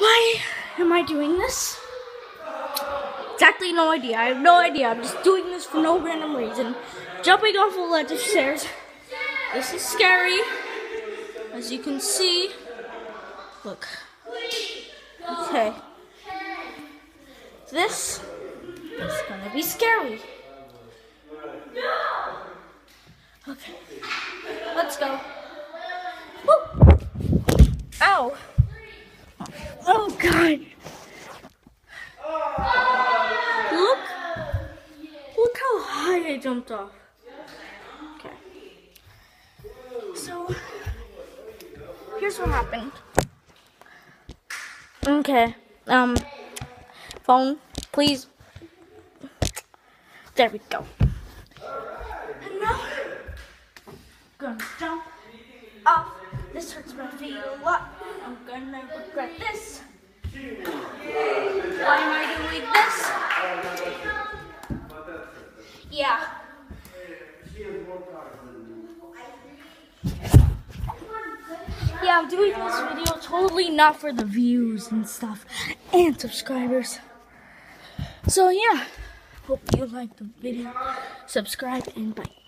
Why am I doing this? Exactly no idea. I have no idea. I'm just doing this for no random reason. Jumping off a ledge of stairs. This is scary. As you can see. Look. Okay. This is gonna be scary. Okay. Let's go. Woo! Ow! Oh god! Look! Look how high I jumped off. Okay. So, here's what happened. Okay. Um, phone, please. There we go. And now, gonna jump off. This hurts my feet a lot. I'm gonna regret this. Why am I doing this? Yeah. Yeah, I'm doing this video totally not for the views and stuff and subscribers. So yeah, hope you liked the video. Subscribe and bye.